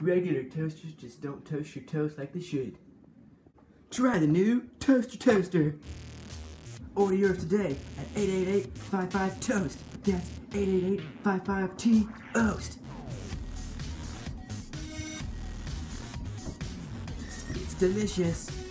Regular toasters just don't toast your toast like they should. Try the new Toaster Toaster. Order yours today at 888-55-TOAST. That's 888-55-T-OAST. It's delicious.